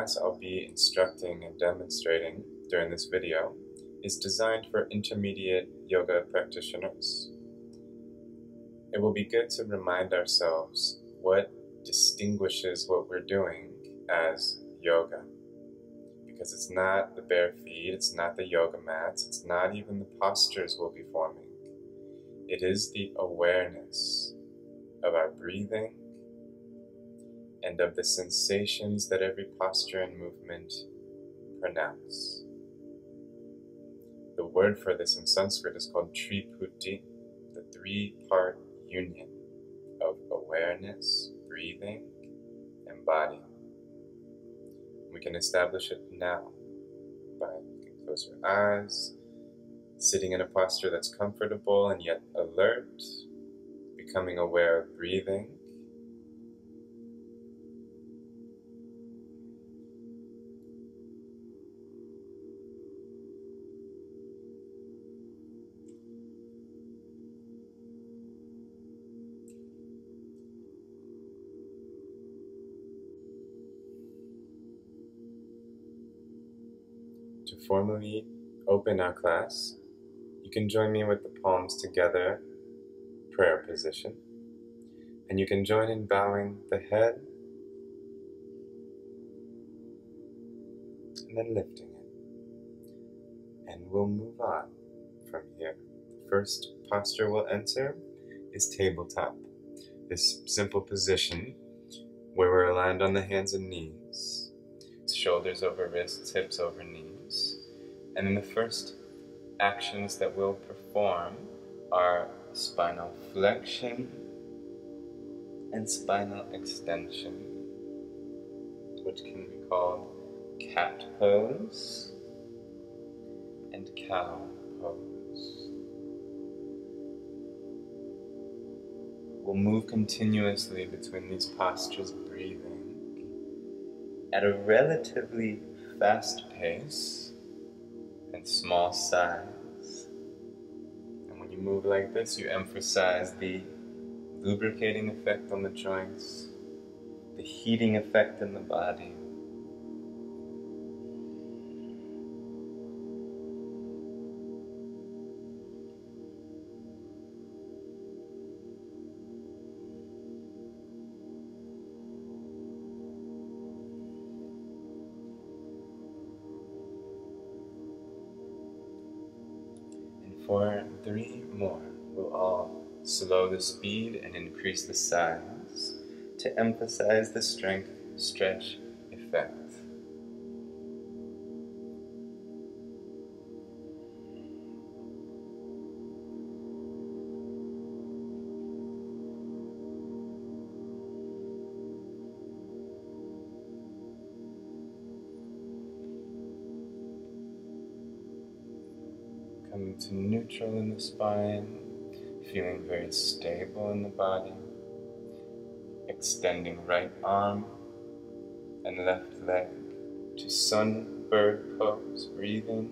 class I'll be instructing and demonstrating during this video is designed for intermediate yoga practitioners. It will be good to remind ourselves what distinguishes what we're doing as yoga. Because it's not the bare feet, it's not the yoga mats, it's not even the postures we'll be forming. It is the awareness of our breathing of the sensations that every posture and movement pronounce. The word for this in Sanskrit is called Triputi, the three part union of awareness, breathing, and body. We can establish it now by looking close your eyes, sitting in a posture that's comfortable and yet alert, becoming aware of breathing formally open our class, you can join me with the palms together, prayer position, and you can join in bowing the head and then lifting it. And we'll move on from here. The first posture we'll enter is tabletop. This simple position where we're aligned on the hands and knees, shoulders over wrists, hips over knees. And then the first actions that we'll perform are spinal flexion and spinal extension, which can be called cat pose and cow pose. We'll move continuously between these postures, breathing at a relatively fast pace and small size. And when you move like this, you emphasize the lubricating effect on the joints, the heating effect in the body. Slow the speed and increase the size to emphasize the strength stretch effect. Coming to neutral in the spine, feeling very stable in the body. Extending right arm and left leg to sunbird pose, breathing.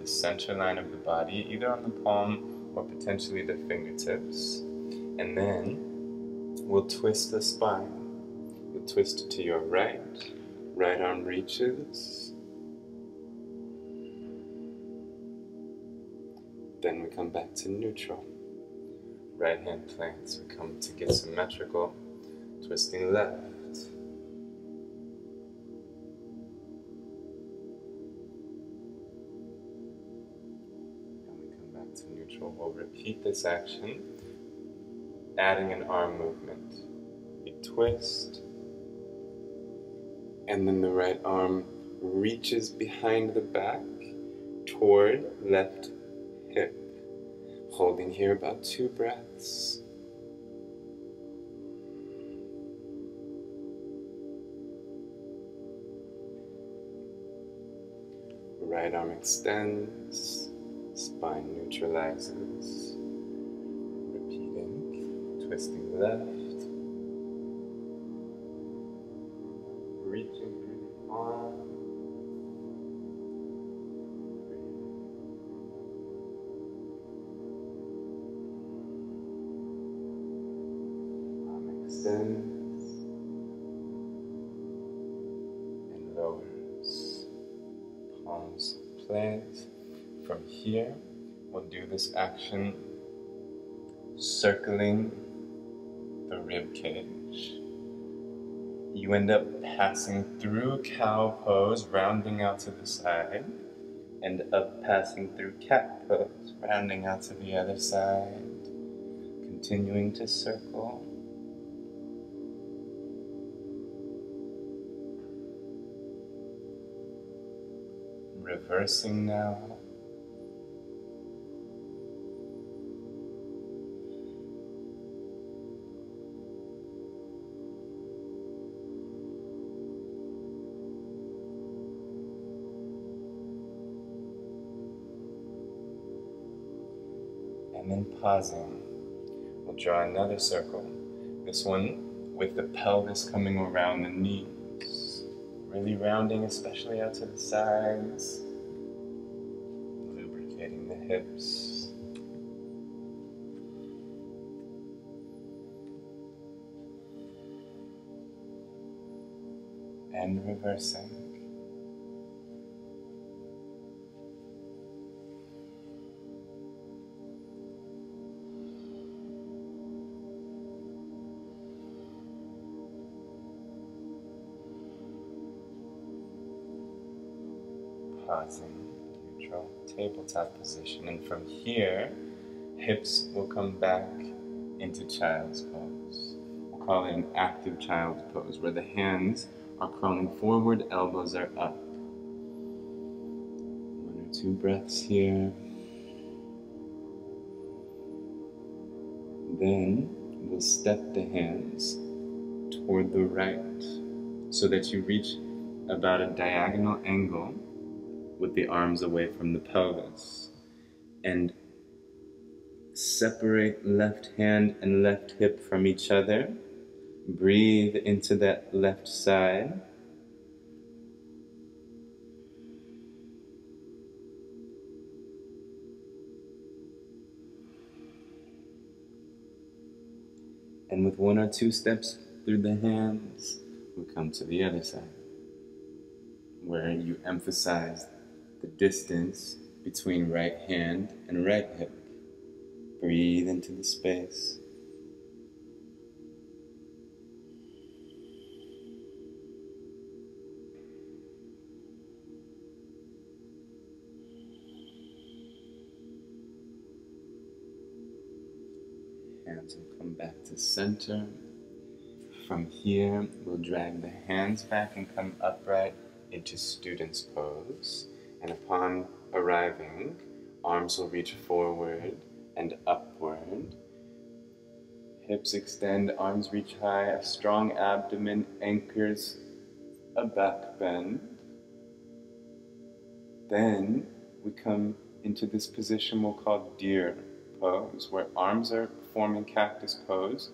The center line of the body, either on the palm or potentially the fingertips. And then we'll twist the spine. You'll twist it to your right, right arm reaches. Then we come back to neutral. Right hand plants, we come to get symmetrical, twisting left. This action, adding an arm movement. We twist, and then the right arm reaches behind the back, toward left hip. Holding here about two breaths. Right arm extends, spine neutralizes. Twisting left. Reaching through the arm. Arm extends and lowers palms plant. From here, we'll do this action circling the rib cage. You end up passing through cow pose, rounding out to the side, and up passing through cat pose, rounding out to the other side, continuing to circle. reversing now. Pausing. We'll draw another circle. This one with the pelvis coming around the knees. Really rounding, especially out to the sides. Lubricating the hips. And reversing. Pausing, neutral, tabletop position. And from here, hips will come back into child's pose. We'll call it an active child's pose, where the hands are crawling forward, elbows are up. One or two breaths here. Then we'll step the hands toward the right so that you reach about a diagonal angle with the arms away from the pelvis. And separate left hand and left hip from each other. Breathe into that left side. And with one or two steps through the hands, we come to the other side, where you emphasize the distance between right hand and right hip. Breathe into the space. Hands will come back to center. From here, we'll drag the hands back and come upright into student's pose. And upon arriving, arms will reach forward and upward. Hips extend, arms reach high, a strong abdomen anchors a back bend. Then we come into this position we'll call deer pose, where arms are forming cactus pose,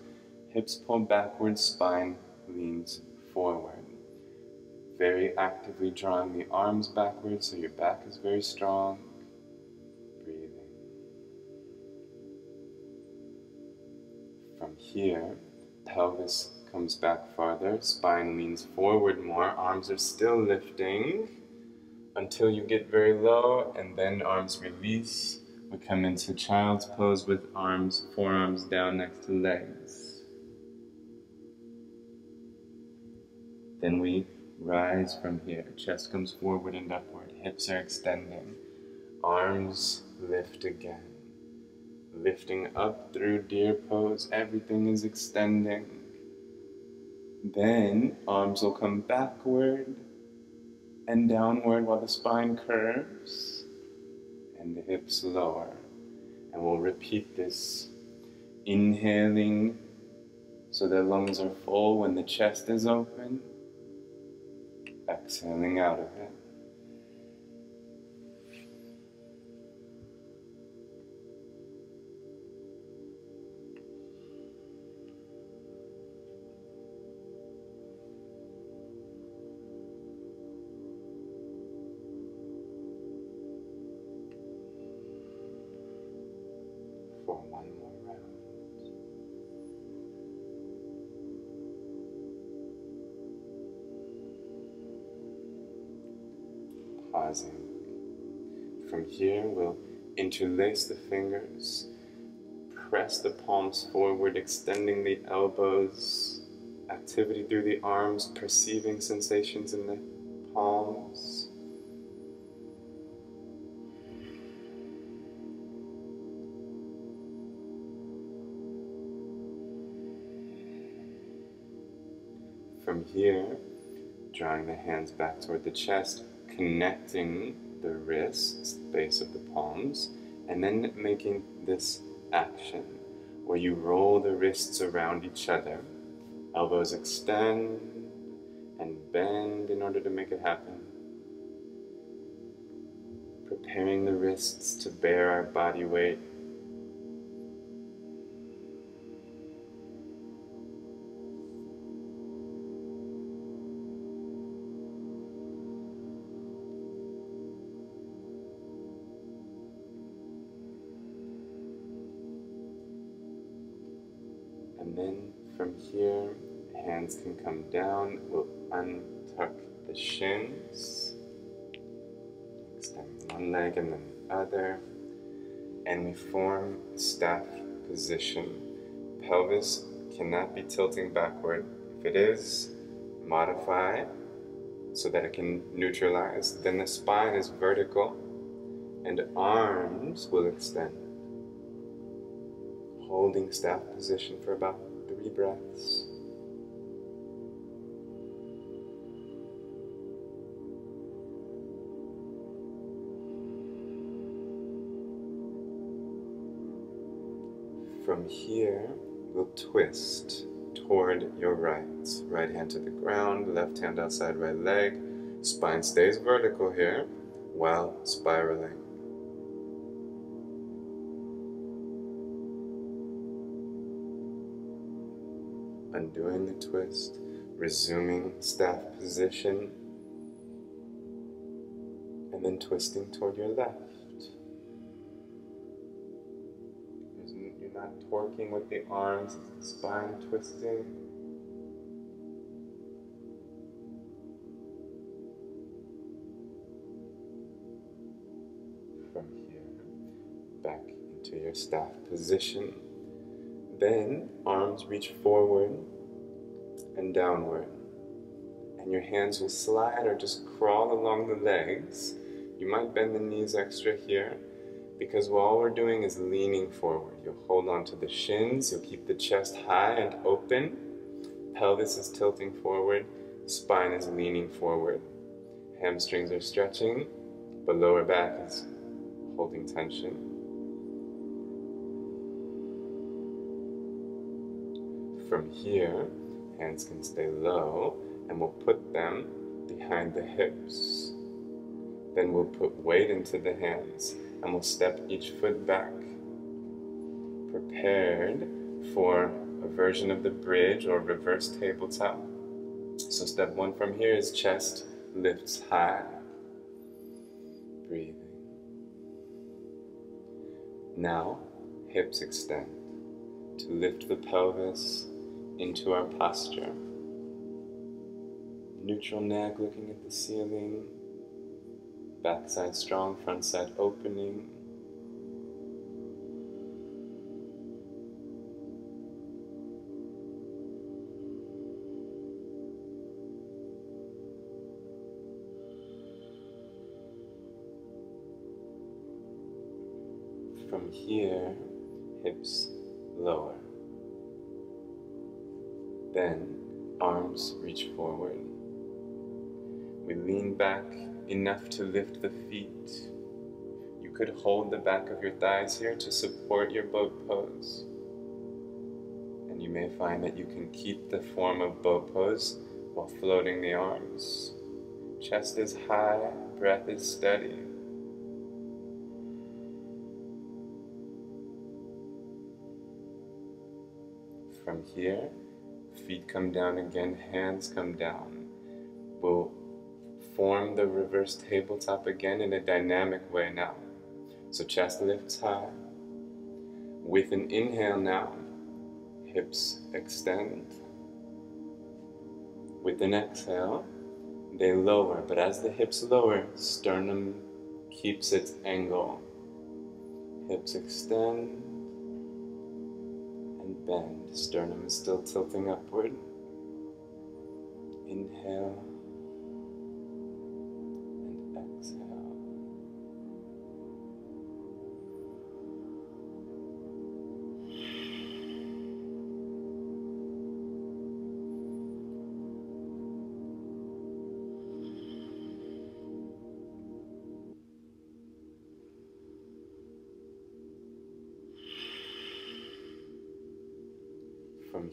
hips pull backward, spine leans forward very actively drawing the arms backwards so your back is very strong. Breathing. From here, pelvis comes back farther, spine leans forward more, arms are still lifting until you get very low, and then arms release. We come into child's pose with arms, forearms down next to legs. Then we Rise from here. Chest comes forward and upward. Hips are extending. Arms lift again. Lifting up through deer pose. Everything is extending. Then arms will come backward and downward while the spine curves. and the hips lower. And we'll repeat this. Inhaling so the lungs are full when the chest is open. Exhaling out of it. Interlace the fingers, press the palms forward, extending the elbows, activity through the arms, perceiving sensations in the palms. From here, drawing the hands back toward the chest, connecting the wrists, base of the palms, and then making this action where you roll the wrists around each other, elbows extend and bend in order to make it happen. Preparing the wrists to bear our body weight Then the other. And we form staff position. Pelvis cannot be tilting backward. If it is, modify so that it can neutralize. Then the spine is vertical and arms will extend. Holding staff position for about three breaths. Here, we'll twist toward your right. Right hand to the ground, left hand outside right leg. Spine stays vertical here while spiraling. undoing the twist, resuming staff position, and then twisting toward your left. Torquing with the arms, spine twisting. From here, back into your staff position. Then arms reach forward and downward. And your hands will slide or just crawl along the legs. You might bend the knees extra here because all we're doing is leaning forward. You'll hold on to the shins, you'll keep the chest high and open. Pelvis is tilting forward, spine is leaning forward. Hamstrings are stretching, but lower back is holding tension. From here, hands can stay low, and we'll put them behind the hips. Then we'll put weight into the hands, and we'll step each foot back, prepared for a version of the bridge or reverse tabletop. So step one from here is chest lifts high, breathing. Now, hips extend to lift the pelvis into our posture. Neutral neck looking at the ceiling, backside strong, front side opening. Here, hips lower. Then, arms reach forward. We lean back enough to lift the feet. You could hold the back of your thighs here to support your boat pose. And you may find that you can keep the form of boat pose while floating the arms. Chest is high, breath is steady. From here, feet come down again, hands come down. We'll form the reverse tabletop again in a dynamic way now. So chest lifts high. With an inhale now, hips extend. With an exhale, they lower, but as the hips lower, sternum keeps its angle. Hips extend bend. Sternum is still tilting upward. Inhale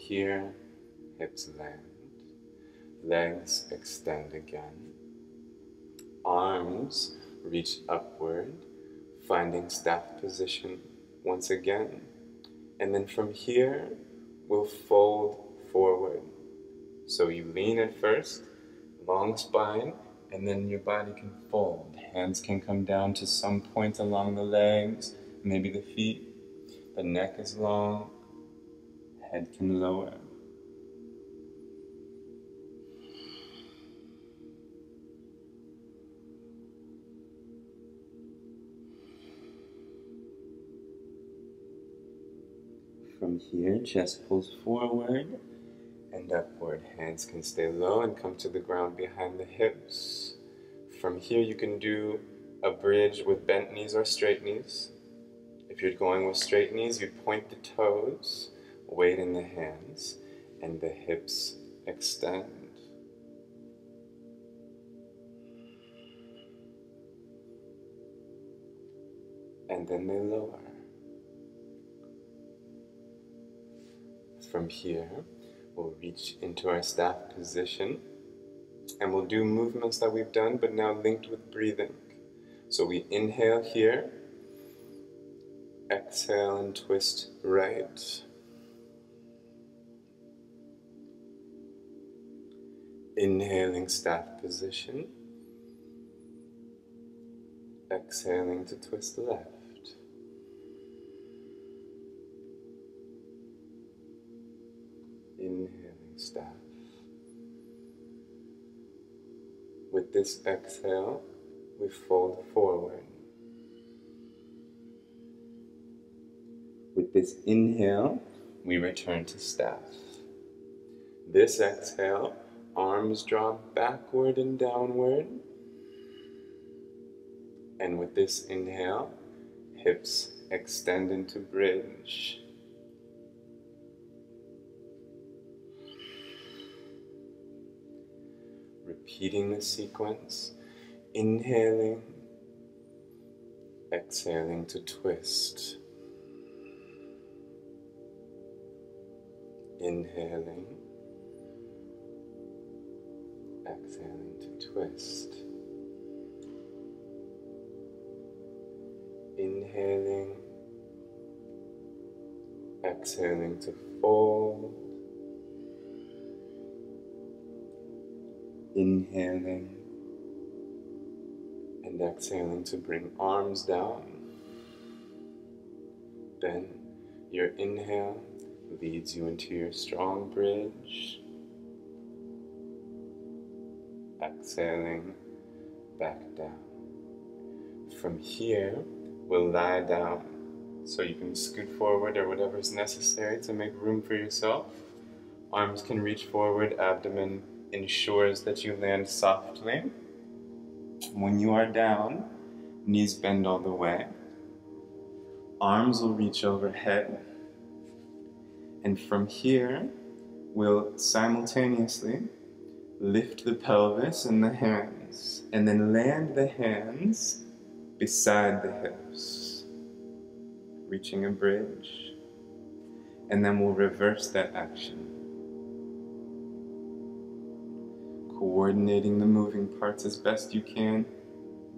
here, hips land, legs extend again, arms reach upward, finding staff position once again. And then from here, we'll fold forward. So you lean at first, long spine, and then your body can fold. Hands can come down to some point along the legs, maybe the feet. The neck is long, head can lower. From here, chest pulls forward and upward. Hands can stay low and come to the ground behind the hips. From here, you can do a bridge with bent knees or straight knees. If you're going with straight knees, you point the toes weight in the hands, and the hips extend. And then they lower. From here, we'll reach into our staff position and we'll do movements that we've done but now linked with breathing. So we inhale here, exhale and twist right. Inhaling staff position. Exhaling to twist left. Inhaling staff. With this exhale, we fold forward. With this inhale, we return to staff. This exhale, arms drop backward and downward. And with this inhale, hips extend into bridge. Repeating the sequence, inhaling, exhaling to twist. Inhaling, twist. Inhaling, exhaling to fold. Inhaling and exhaling to bring arms down. Then your inhale leads you into your strong bridge. Exhaling back down. From here, we'll lie down. So you can scoot forward or whatever is necessary to make room for yourself. Arms can reach forward, abdomen ensures that you land softly. When you are down, knees bend all the way. Arms will reach overhead. And from here, we'll simultaneously lift the pelvis and the hands, and then land the hands beside the hips, reaching a bridge, and then we'll reverse that action. Coordinating the moving parts as best you can,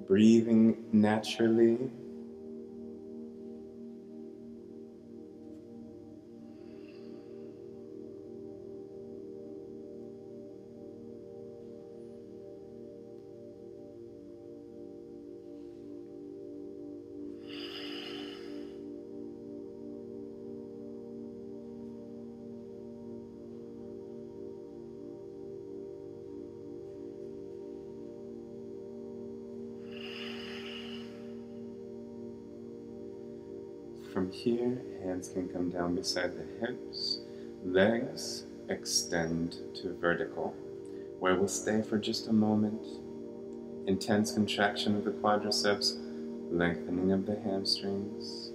breathing naturally From here, hands can come down beside the hips, legs extend to vertical, where we'll stay for just a moment. Intense contraction of the quadriceps, lengthening of the hamstrings.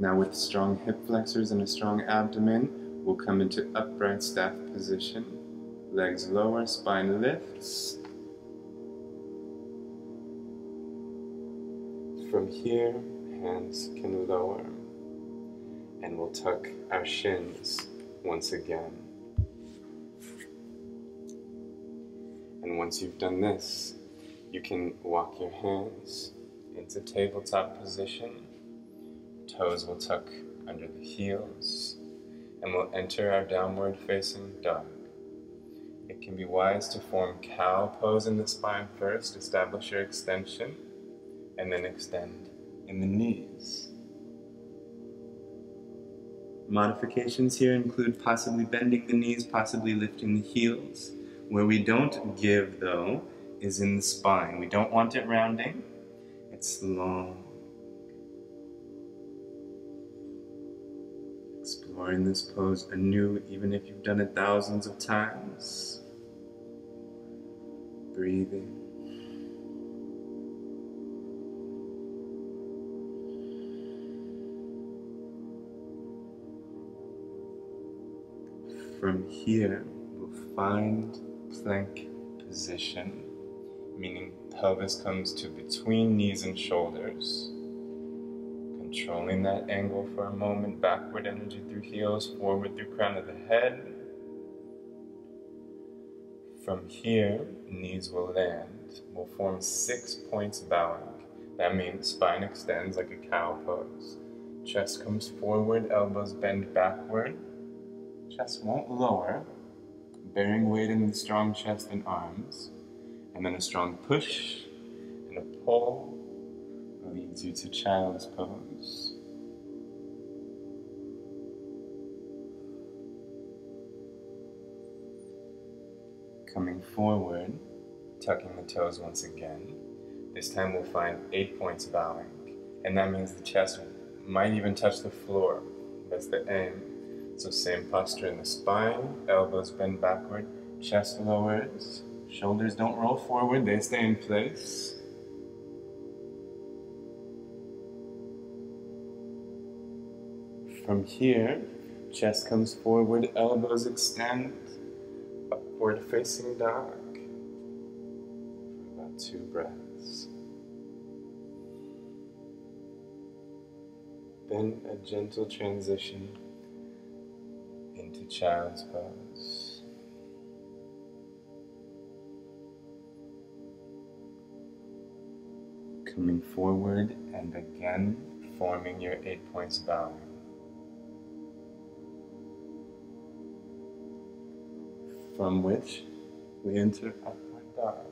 Now with strong hip flexors and a strong abdomen, we'll come into upright staff position. Legs lower, spine lifts, From here, hands can lower, and we'll tuck our shins once again. And once you've done this, you can walk your hands into tabletop position. Toes will tuck under the heels, and we'll enter our downward facing dog. It can be wise to form cow pose in the spine first, establish your extension and then extend in the knees. Modifications here include possibly bending the knees, possibly lifting the heels. Where we don't give, though, is in the spine. We don't want it rounding, it's long. Exploring this pose anew, even if you've done it thousands of times. Breathing. From here, we'll find plank position, meaning pelvis comes to between knees and shoulders. Controlling that angle for a moment, backward energy through heels, forward through crown of the head. From here, knees will land. We'll form six points bowing. That means spine extends like a cow pose. Chest comes forward, elbows bend backward. Chest won't lower, bearing weight in the strong chest and arms, and then a strong push and a pull leads you to child's pose. Coming forward, tucking the toes once again. This time we'll find eight points bowing, and that means the chest might even touch the floor. That's the aim. So same posture in the spine, elbows bend backward, chest lowers, shoulders don't roll forward, they stay in place. From here, chest comes forward, elbows extend, upward facing dog. For about two breaths. Then a gentle transition into child's pose. Coming forward and again forming your eight points bowing. From which we enter upward dog.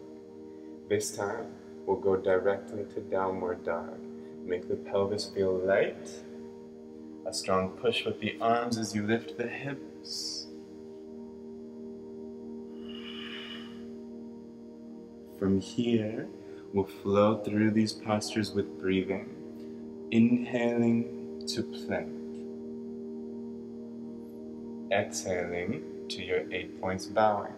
This time we'll go directly to downward dog. Make the pelvis feel light a strong push with the arms as you lift the hips. From here, we'll flow through these postures with breathing, inhaling to plank, exhaling to your eight points bowing.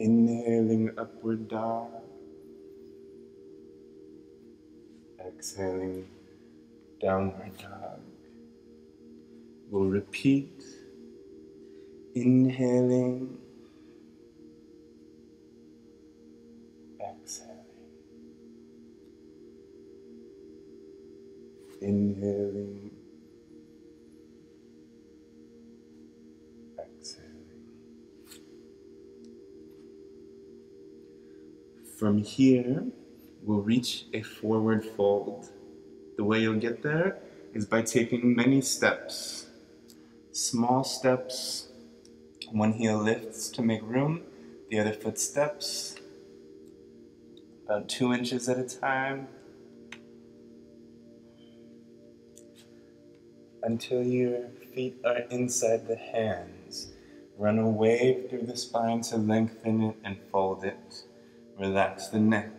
Inhaling upward dog. exhaling downward dog. We'll repeat inhaling exhaling. Inhaling, exhaling. From here, we'll reach a forward fold. The way you'll get there is by taking many steps. Small steps, one heel lifts to make room, the other foot steps, about two inches at a time, until your feet are inside the hands. Run a wave through the spine to lengthen it and fold it. Relax the neck.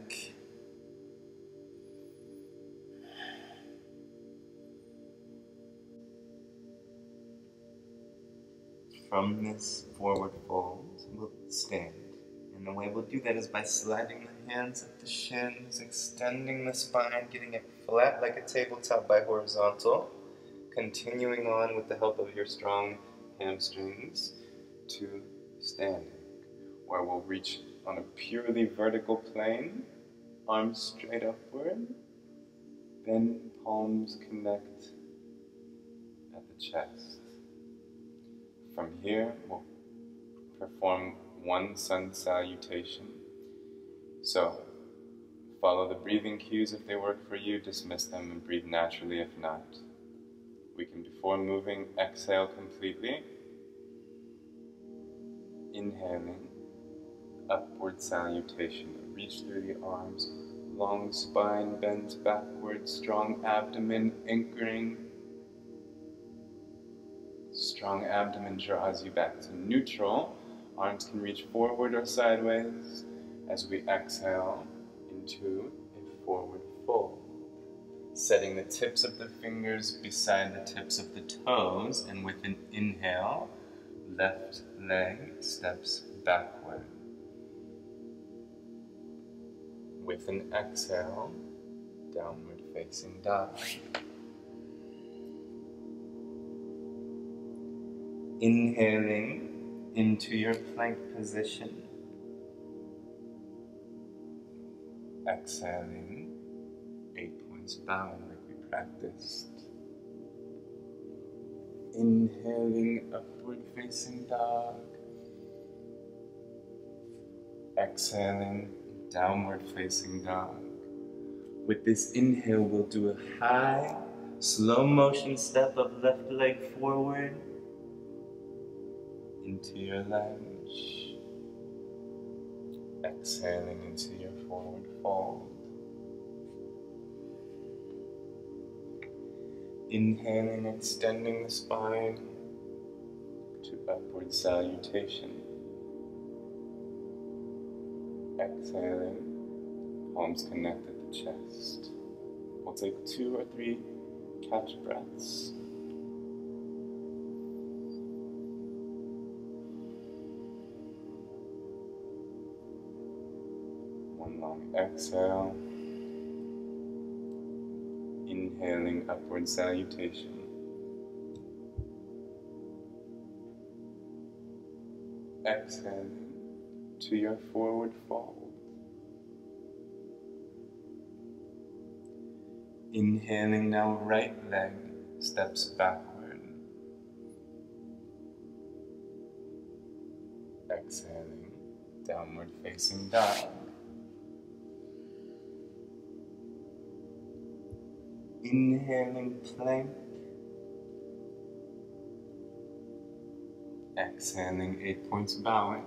From this forward fold, we'll stand. And the way we'll do that is by sliding the hands at the shins, extending the spine, getting it flat like a tabletop by horizontal. Continuing on with the help of your strong hamstrings to standing, where we'll reach on a purely vertical plane, arms straight upward, then palms connect at the chest. From here, we'll perform one sun salutation. So, follow the breathing cues if they work for you, dismiss them and breathe naturally if not. We can, before moving, exhale completely. Inhaling, upward salutation. Reach through the arms, long spine bends backward, strong abdomen anchoring. Strong abdomen draws you back to neutral. Arms can reach forward or sideways as we exhale into a forward fold setting the tips of the fingers beside the tips of the toes, and with an inhale, left leg steps backward. With an exhale, downward facing dog. Inhaling into your plank position. Exhaling bowing like we practiced. Inhaling upward facing dog. Exhaling downward facing dog. With this inhale, we'll do a high, slow motion step of left leg forward into your lunge. Exhaling into your forward fold. Inhaling, extending the spine to upward salutation. Exhaling, palms connect at the chest. We'll take two or three catch breaths. Long exhale inhaling upward salutation. Exhaling to your forward fold. Inhaling now, right leg steps backward. Exhaling, downward facing dog. Inhaling plank. Exhaling eight points bowing.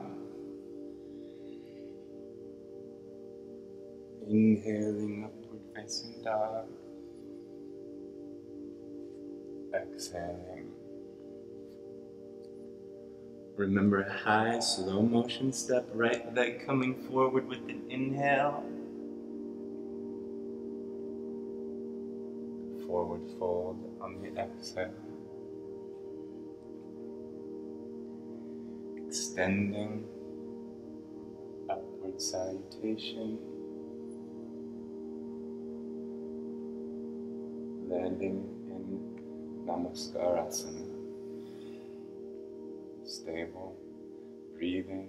Inhaling upward facing dog. Exhaling. Remember high slow motion step, right leg coming forward with an inhale. Forward fold on the exhale. Extending upward salutation. Landing in Namaskarasana. Stable, breathing.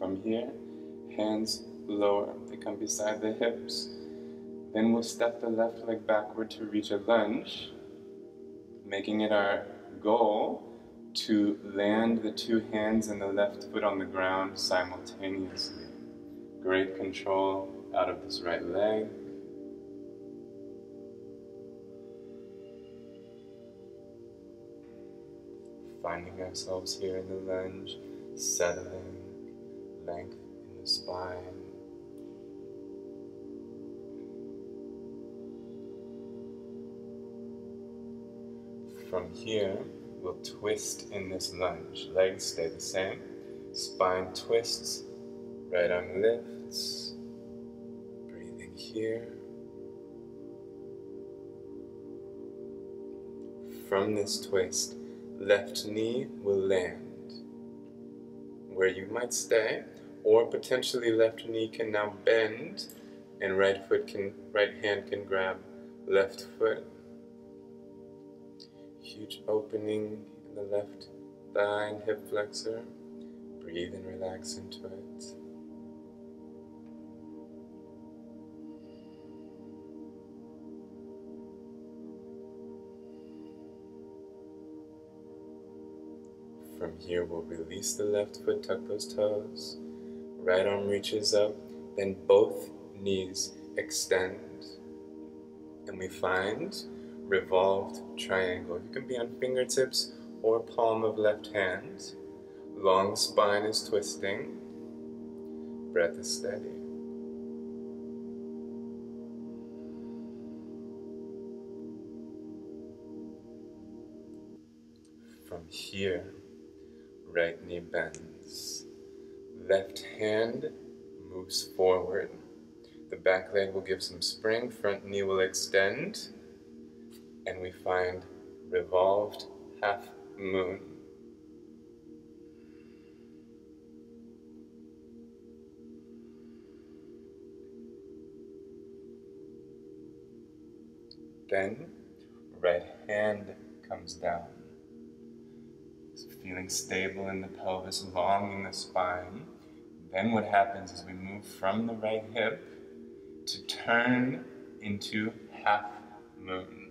From here, hands lower, they come beside the hips. Then we'll step the left leg backward to reach a lunge, making it our goal to land the two hands and the left foot on the ground simultaneously. Great control out of this right leg. Finding ourselves here in the lunge, settling, length in the spine. From here, we'll twist in this lunge. Legs stay the same. Spine twists, right arm lifts. Breathing here. From this twist, left knee will land. Where you might stay, or potentially left knee can now bend and right foot can right hand can grab left foot huge opening in the left thigh and hip flexor. Breathe and relax into it. From here, we'll release the left foot, tuck those toes. Right arm reaches up, then both knees extend. And we find revolved triangle. You can be on fingertips or palm of left hand. Long spine is twisting. Breath is steady. From here, right knee bends. Left hand moves forward. The back leg will give some spring, front knee will extend and we find revolved half moon. Then right hand comes down. Feeling stable in the pelvis, long in the spine. Then what happens is we move from the right hip to turn into half moon.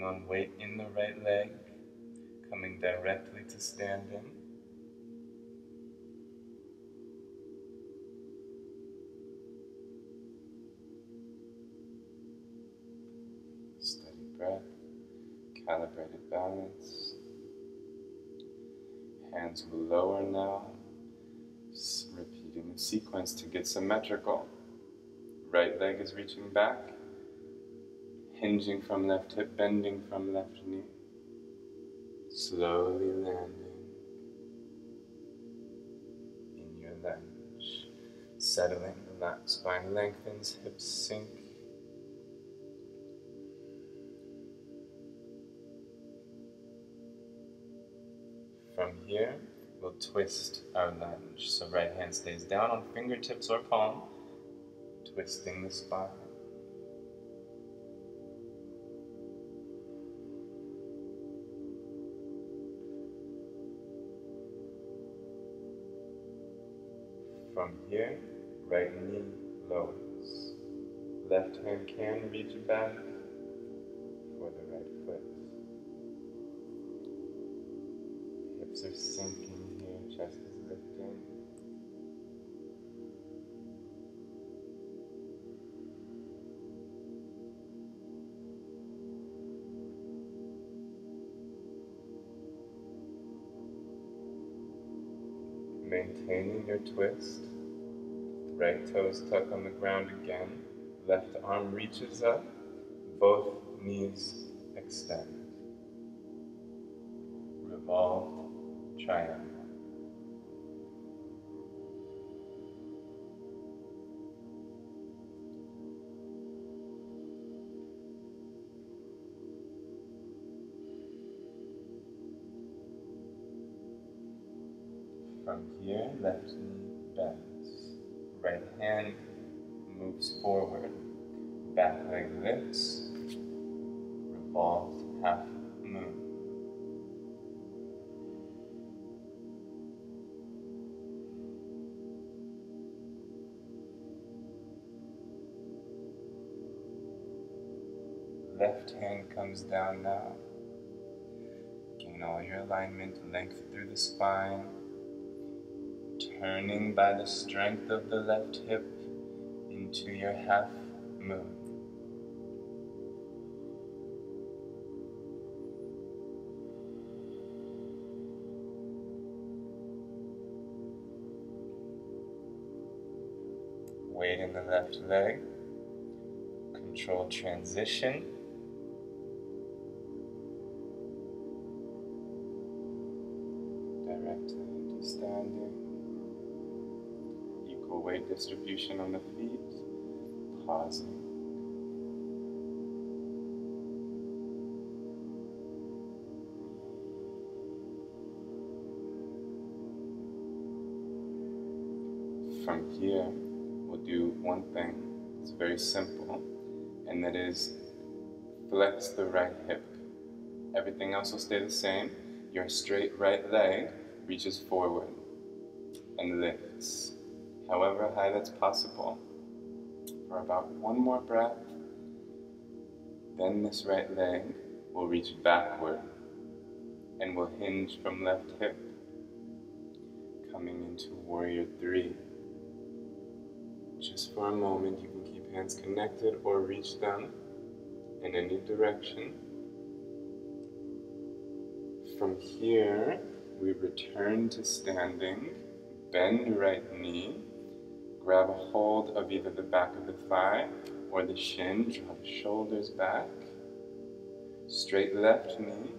On weight in the right leg, coming directly to standing. Steady breath, calibrated balance. Hands will lower now, repeating the sequence to get symmetrical. Right leg is reaching back, hinging from left hip, bending from left knee. Slowly landing in your lunge. Settling, the lap spine lengthens, hips sink. From here, we'll twist our lunge. So right hand stays down on fingertips or palm twisting the spine. From here, right knee lowers. Left hand can reach back for the right foot. Hips are sinking here, chest is lifting. maintaining your twist. Right toes tuck on the ground again. Left arm reaches up. Both knees extend. Revolved triangle. Comes down now. Gain all your alignment, length through the spine. Turning by the strength of the left hip into your half moon. Weight in the left leg. Control transition. Distribution on the feet. Pausing. From here, we'll do one thing. It's very simple, and that is flex the right hip. Everything else will stay the same. Your straight right leg reaches forward and lifts, however high that's possible, for about one more breath. Then this right leg will reach backward and will hinge from left hip, coming into warrior three. Just for a moment, you can keep hands connected or reach them in any direction. From here, we return to standing, bend right knee, grab a hold of either the back of the thigh or the shin, draw the shoulders back, straight left knee,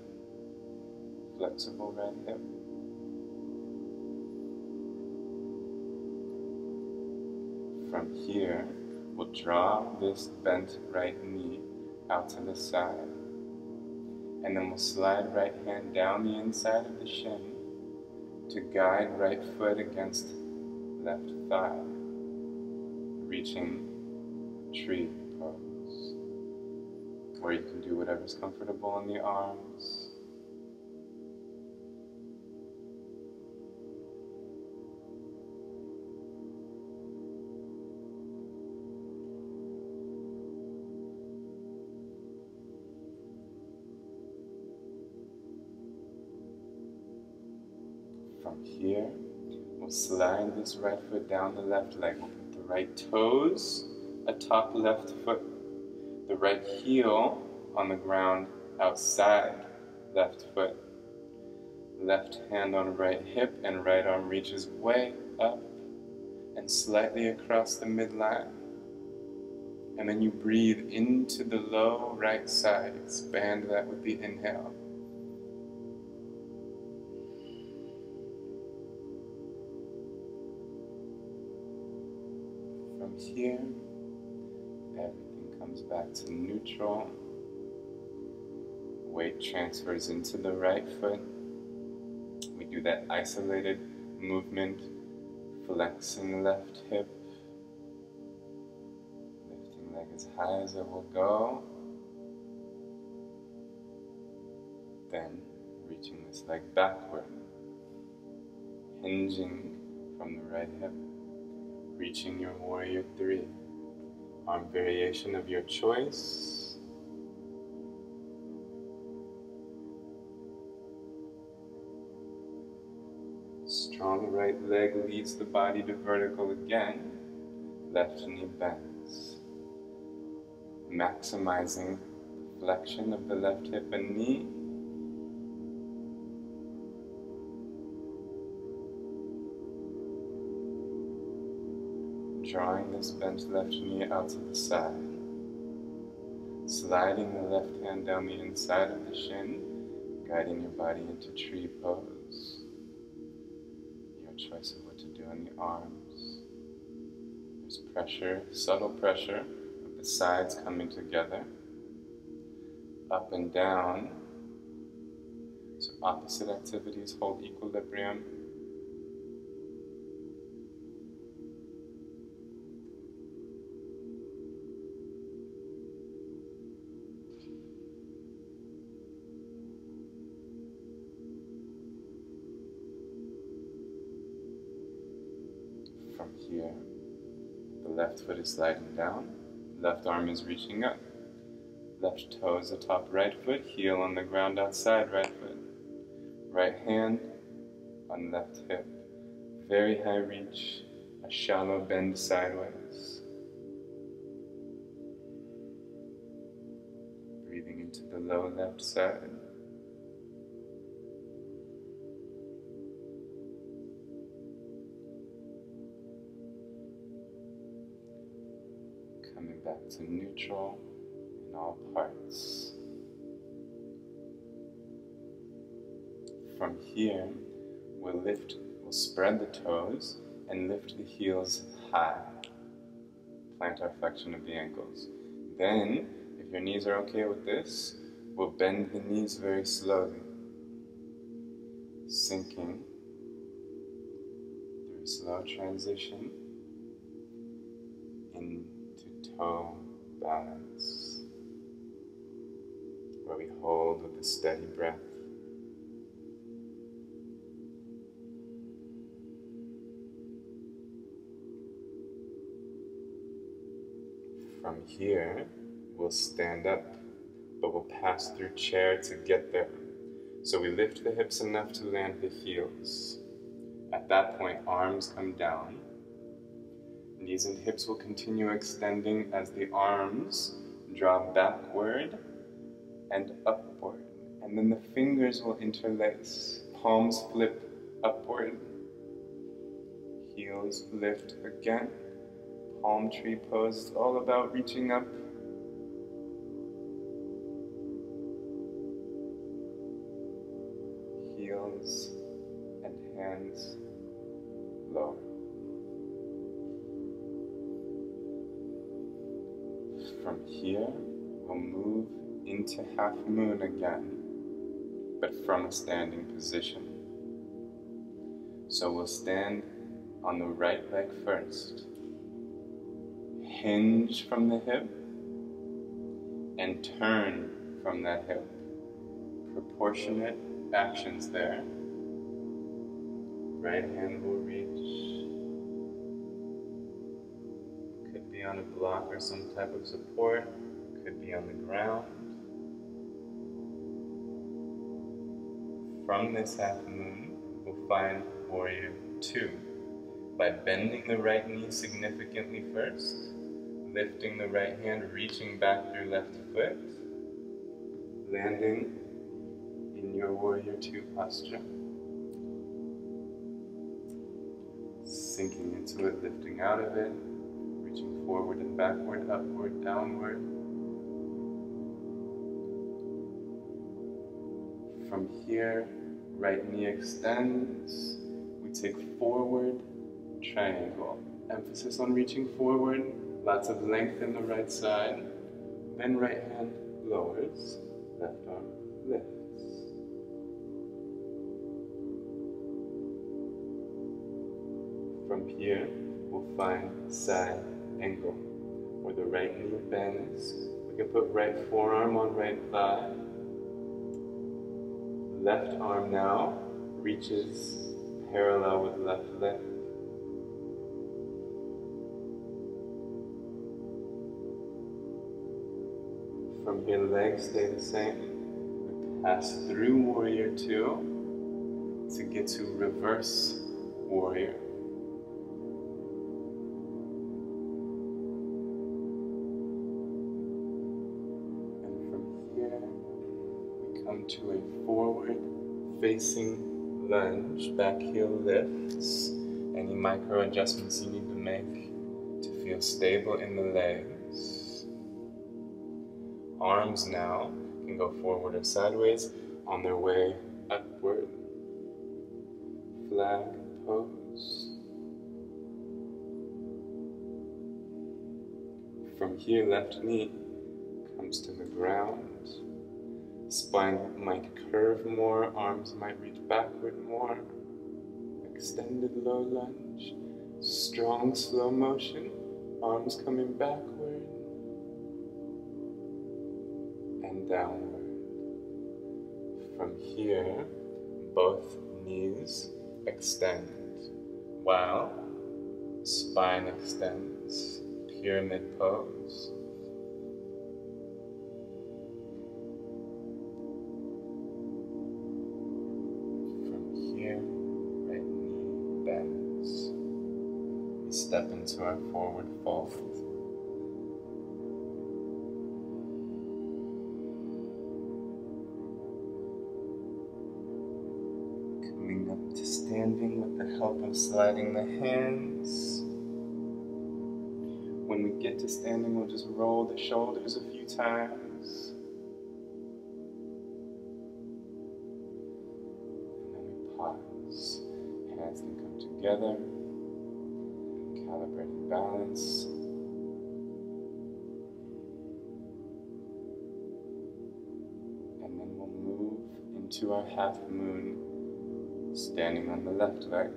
flexible right hip. From here, we'll draw this bent right knee out to the side. And then we'll slide right hand down the inside of the shin to guide right foot against left thigh, reaching tree pose. Or you can do whatever's comfortable in the arms. From here, we'll slide this right foot down the left leg. Right toes atop left foot, the right heel on the ground outside left foot. Left hand on right hip and right arm reaches way up and slightly across the midline. And then you breathe into the low right side. Expand that with the inhale. Here, everything comes back to neutral. Weight transfers into the right foot. We do that isolated movement, flexing left hip, lifting leg as high as it will go. Then reaching this leg backward, hinging from the right hip reaching your warrior three. Arm variation of your choice. Strong right leg leads the body to vertical again. Left knee bends. Maximizing flexion of the left hip and knee. Drawing this bent left knee out to the side. Sliding the left hand down the inside of the shin, guiding your body into tree pose. Your choice of what to do in the arms. There's pressure, subtle pressure of the sides coming together. Up and down. So opposite activities hold equilibrium From here, the left foot is sliding down, left arm is reaching up. Left toes atop right foot, heel on the ground outside right foot. Right hand on left hip. Very high reach, a shallow bend sideways. Breathing into the low left side. Back to neutral in all parts. From here, we'll lift, we'll spread the toes and lift the heels high. Plantar flexion of the ankles. Then, if your knees are okay with this, we'll bend the knees very slowly, sinking through slow transition into toe balance, where we hold with a steady breath. From here, we'll stand up, but we'll pass through chair to get there. So we lift the hips enough to land the heels. At that point, arms come down. Knees and hips will continue extending as the arms draw backward and upward. And then the fingers will interlace. Palms flip upward. Heels lift again palm tree pose is all about reaching up. From here, we'll move into half moon again, but from a standing position. So we'll stand on the right leg first hinge from the hip and turn from that hip. Proportionate actions there. Right hand will reach. On a block or some type of support. Could be on the ground. From this half moon, we'll find warrior two by bending the right knee significantly first lifting the right hand, reaching back through left foot, landing in your warrior two posture. Sinking into it, lifting out of it, forward and backward, upward, downward. From here, right knee extends. We take forward, triangle. Emphasis on reaching forward, Lots of length in the right side. Then right hand lowers, left arm lifts. From here, we'll find side angle, where the right knee bends. We can put right forearm on right thigh. Left arm now reaches parallel with left leg. From here, legs stay the same. We pass through warrior two to get to reverse warrior. Forward facing lunge, back heel lifts. Any micro adjustments you need to make to feel stable in the legs. Arms now can go forward or sideways on their way upward. Flag pose. From here, left knee comes to the ground. Spine might curve more, arms might reach backward more. Extended low lunge. Strong slow motion, arms coming backward and downward. From here, both knees extend while Spine extends, pyramid pose. Into our forward fold. Coming up to standing with the help of sliding the hands. When we get to standing, we'll just roll the shoulders a few times. And then we pause. Hands can come together. Balance. And then we'll move into our half moon, standing on the left leg.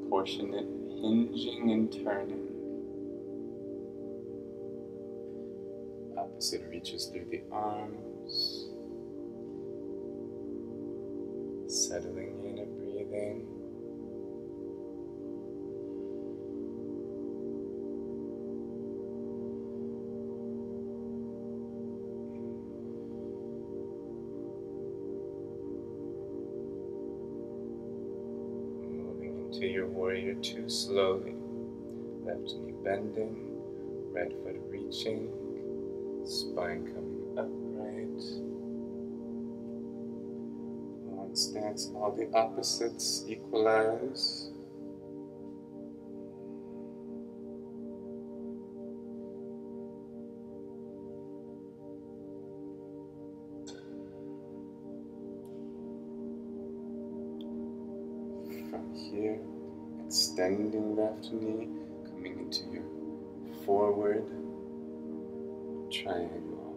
Proportionate hinging and turning. Opposite reaches through the arms. Settling Into your warrior two slowly. Left knee bending, right foot reaching, spine coming upright. Long stance, all the opposites equalize. Forward triangle.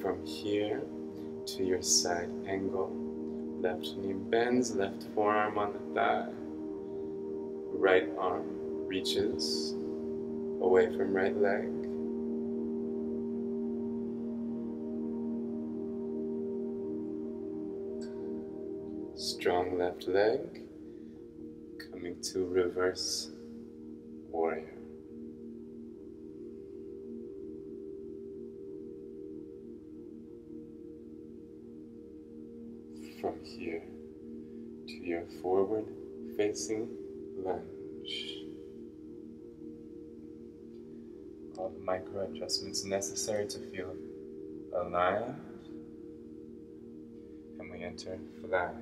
From here to your side angle, left knee bends, left forearm on the thigh, right arm reaches away from right leg. Strong left leg, coming to reverse warrior. From here to your forward facing lunge. all the micro adjustments necessary to feel aligned. And we enter flag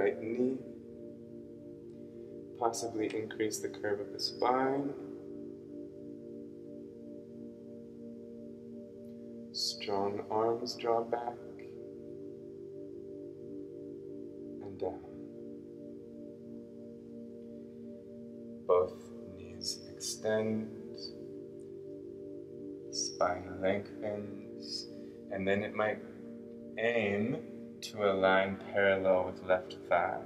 right knee, possibly increase the curve of the spine. Strong arms draw back and down. Both knees extend, spine lengthens, and then it might aim to a line parallel with left thigh.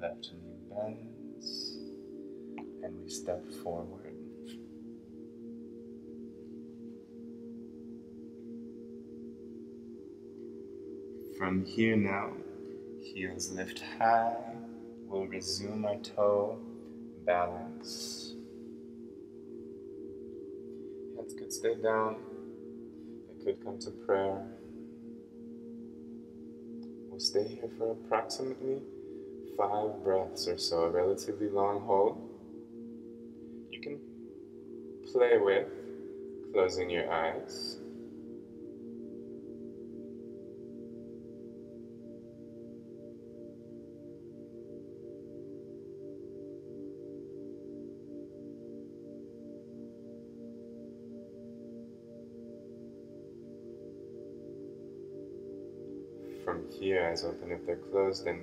Left knee bends, and we step forward. From here now, heels lift high. We'll resume our toe balance. Hands could stay down. They could come to prayer. We'll stay here for approximately five breaths or so, a relatively long hold. You can play with closing your eyes. Eyes open if they're closed, then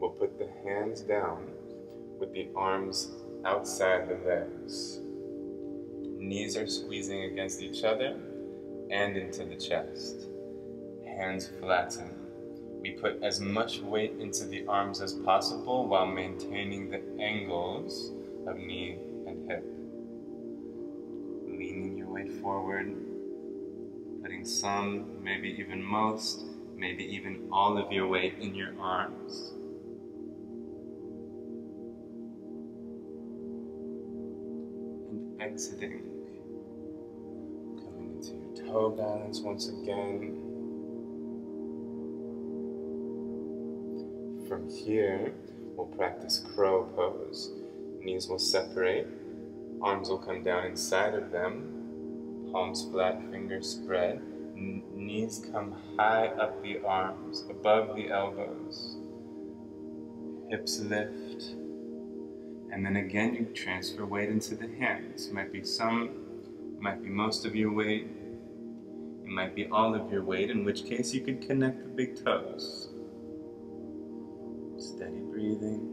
we'll put the hands down with the arms outside the legs. Knees are squeezing against each other and into the chest. Hands flatten. We put as much weight into the arms as possible while maintaining the angles of knee and hip. Leaning your weight forward, putting some, maybe even most, maybe even all of your weight in your arms. And exiting, coming into your toe balance once again. From here, we'll practice crow pose. Knees will separate, arms will come down inside of them, palms flat, fingers spread knees come high up the arms, above the elbows. Hips lift. And then again, you transfer weight into the hands. Might be some, might be most of your weight. It might be all of your weight, in which case you could connect the big toes. Steady breathing.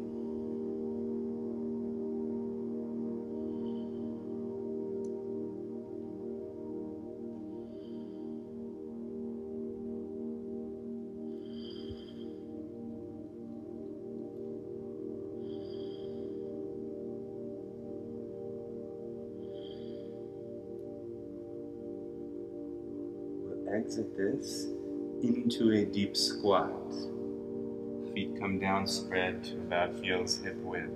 This into a deep squat. Feet come down spread to about heels hip width.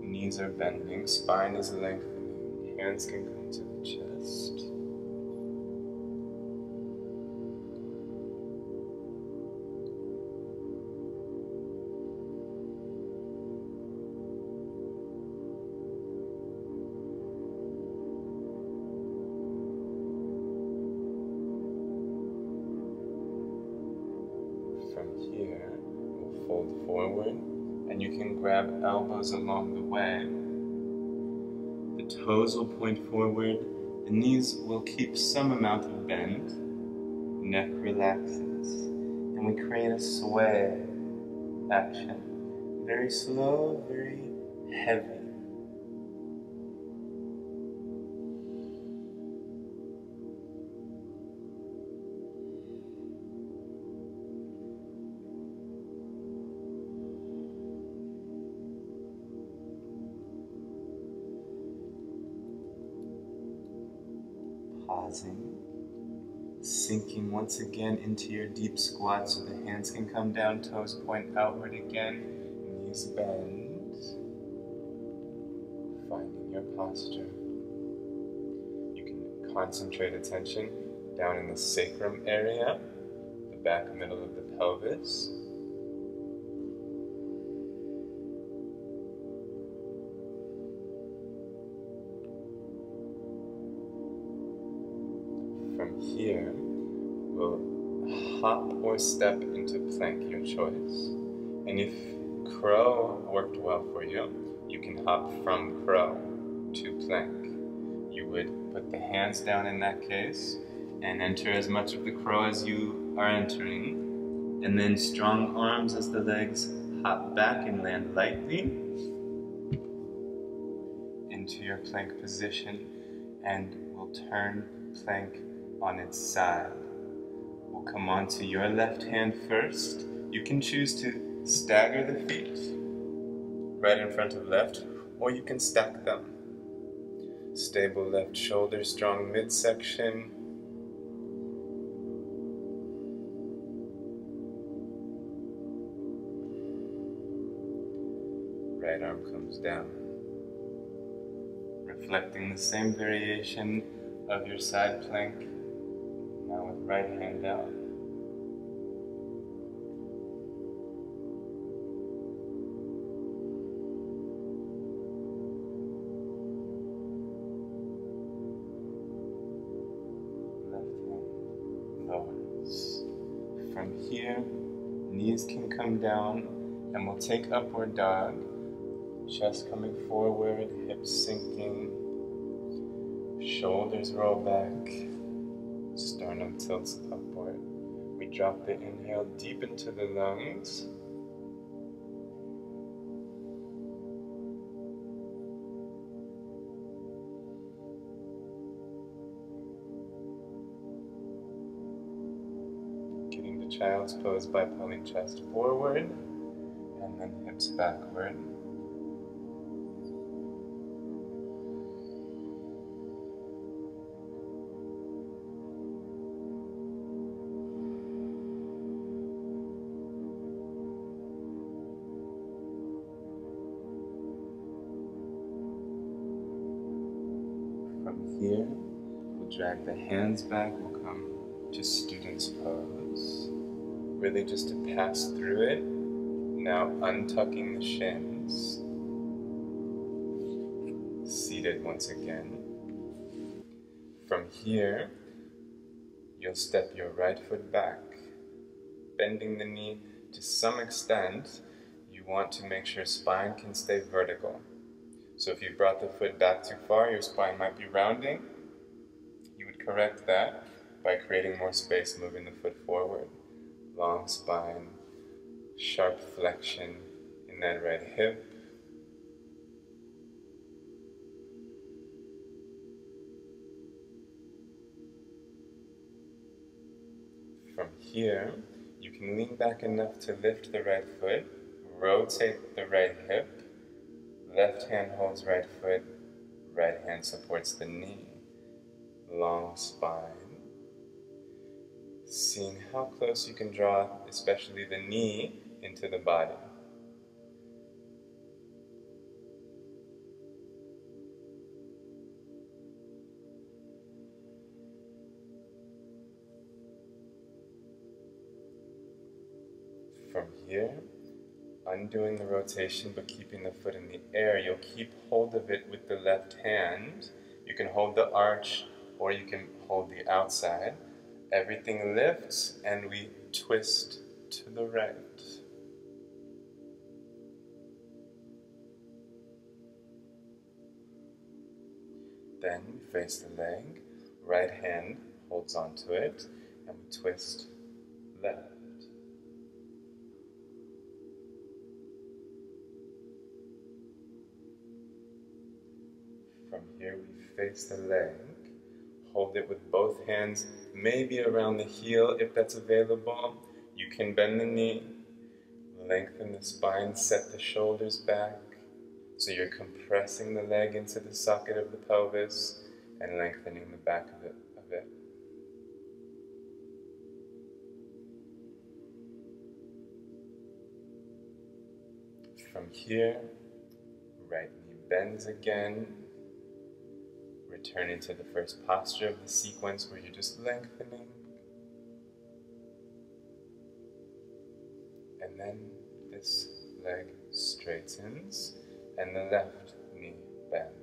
Knees are bending, spine is lengthening, hands can come to the chest. The knees will keep some amount of bend, neck relaxes, and we create a sway action. Very slow, very heavy. Pausing, sinking once again into your deep squat so the hands can come down, toes point outward again, knees bend, finding your posture. You can concentrate attention down in the sacrum area, the back middle of the pelvis, step into plank, your choice. And if crow worked well for you, you can hop from crow to plank. You would put the hands down in that case and enter as much of the crow as you are entering. And then strong arms as the legs hop back and land lightly into your plank position and we'll turn plank on its side. Come onto your left hand first. You can choose to stagger the feet right in front of left, or you can stack them. Stable left shoulder, strong midsection. Right arm comes down. Reflecting the same variation of your side plank right hand out. Left hand lowers. From here, knees can come down and we'll take upward dog. Chest coming forward, hips sinking, shoulders roll back sternum tilts upward. We drop the inhale deep into the lungs. Getting the child's pose by pulling chest forward and then hips backward. The hands back, we'll come to student's pose. Really just to pass through it. Now untucking the shins. Seated once again. From here, you'll step your right foot back, bending the knee to some extent. You want to make sure spine can stay vertical. So if you brought the foot back too far, your spine might be rounding. Correct that by creating more space, moving the foot forward. Long spine, sharp flexion in that right hip. From here, you can lean back enough to lift the right foot, rotate the right hip, Left hand holds right foot, right hand supports the knee. Long spine. Seeing how close you can draw, especially the knee, into the body. From here, undoing the rotation but keeping the foot in the air. You'll keep hold of it with the left hand. You can hold the arch or you can hold the outside. Everything lifts and we twist to the right. Then we face the leg, right hand holds onto it, and we twist left. From here we face the leg, hold it with both hands, maybe around the heel if that's available. You can bend the knee, lengthen the spine, set the shoulders back. So you're compressing the leg into the socket of the pelvis and lengthening the back of it. Of it. From here, right knee bends again, returning to the first posture of the sequence where you're just lengthening. And then this leg straightens and the left knee bends.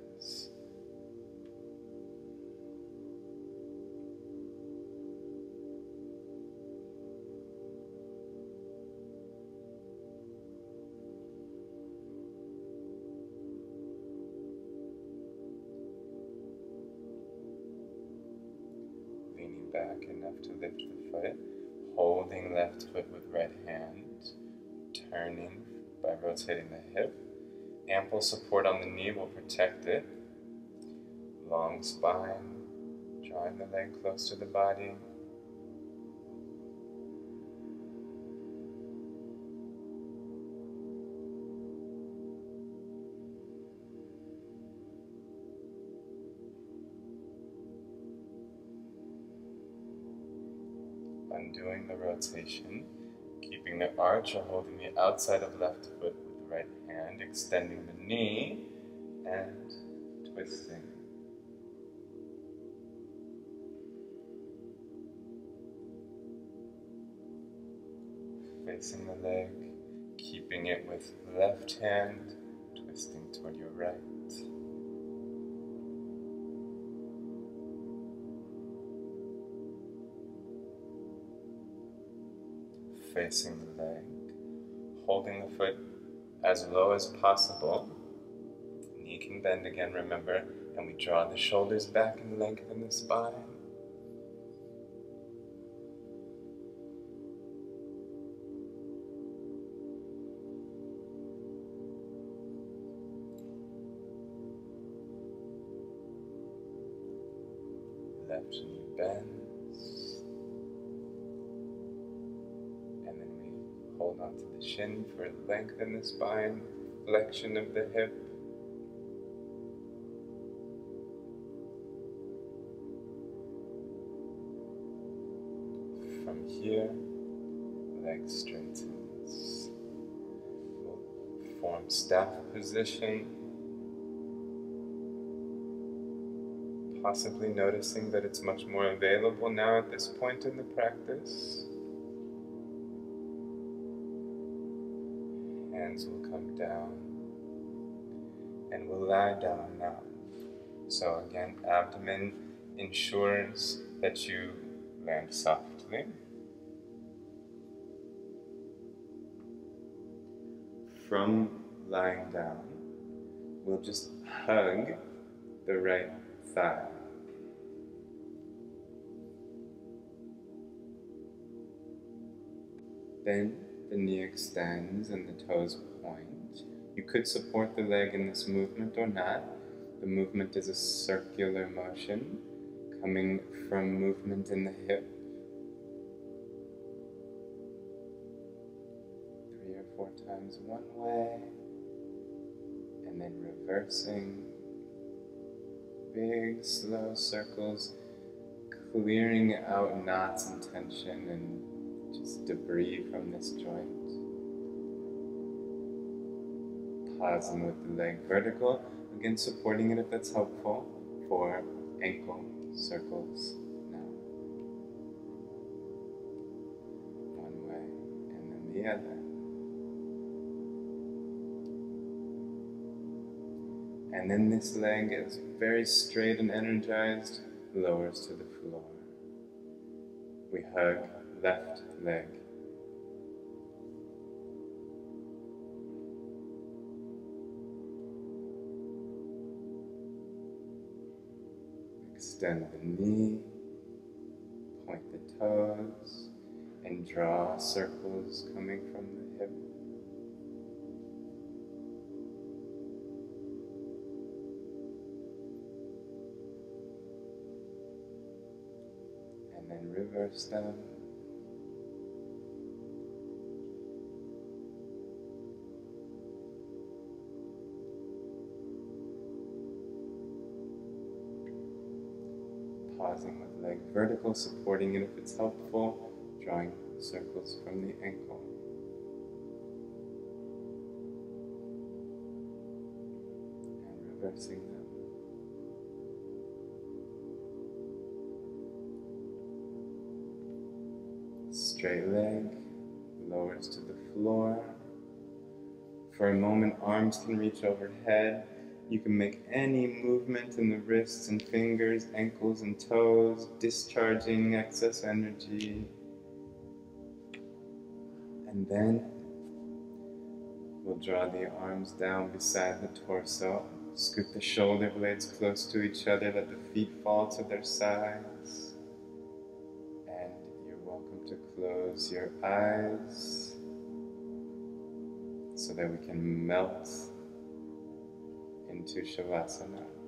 Support on the knee will protect it. Long spine, drawing the leg close to the body. Undoing the rotation, keeping the arch or holding the outside of left foot with the right hand, extending the knee and twisting. Facing the leg, keeping it with left hand, twisting toward your right. Facing the leg, holding the foot as low as possible. Knee can bend again, remember, and we draw the shoulders back and lengthen the spine. Shin for length in the spine, flexion of the hip. From here, leg straightens. We'll form staff position. Possibly noticing that it's much more available now at this point in the practice. Lie down now. So, again, abdomen ensures that you land softly. From lying down, we'll just hug the right thigh. Then the knee extends and the toes point. You could support the leg in this movement or not. The movement is a circular motion coming from movement in the hip. Three or four times one way, and then reversing. Big, slow circles, clearing out knots and tension and just debris from this joint. Pausing with the leg vertical, again supporting it if that's helpful for ankle circles now. One way and then the other. And then this leg is very straight and energized, lowers to the floor. We hug left leg. Extend the knee, point the toes, and draw circles coming from the hip. And then reverse them. Vertical, supporting it if it's helpful, drawing circles from the ankle. And reversing them. Straight leg, lowers to the floor. For a moment, arms can reach overhead. You can make any movement in the wrists and fingers, ankles and toes, discharging excess energy. And then we'll draw the arms down beside the torso. Scoop the shoulder blades close to each other, let the feet fall to their sides. And you're welcome to close your eyes so that we can melt into Shavasana.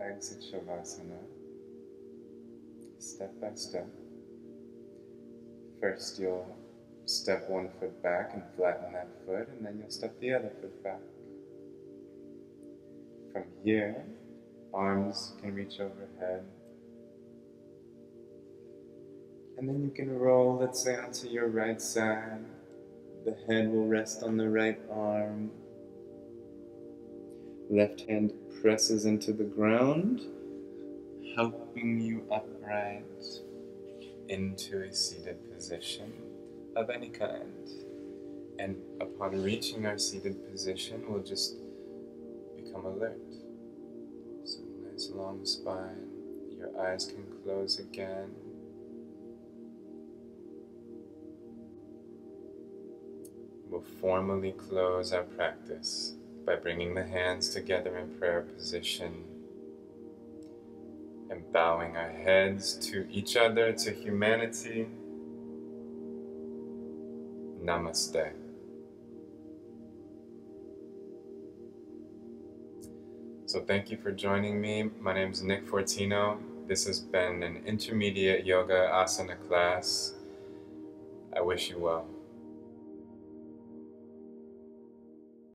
Exit Shavasana step by step. First, you'll step one foot back and flatten that foot, and then you'll step the other foot back. From here, arms can reach overhead. And then you can roll, let's say, onto your right side. The head will rest on the right arm. Left hand presses into the ground, helping you upright into a seated position of any kind. And upon reaching our seated position, we'll just become alert. So, nice long spine. Your eyes can close again. We'll formally close our practice by bringing the hands together in prayer position and bowing our heads to each other, to humanity. Namaste. So, thank you for joining me. My name is Nick Fortino. This has been an intermediate yoga asana class. I wish you well.